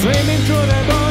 Swimming through the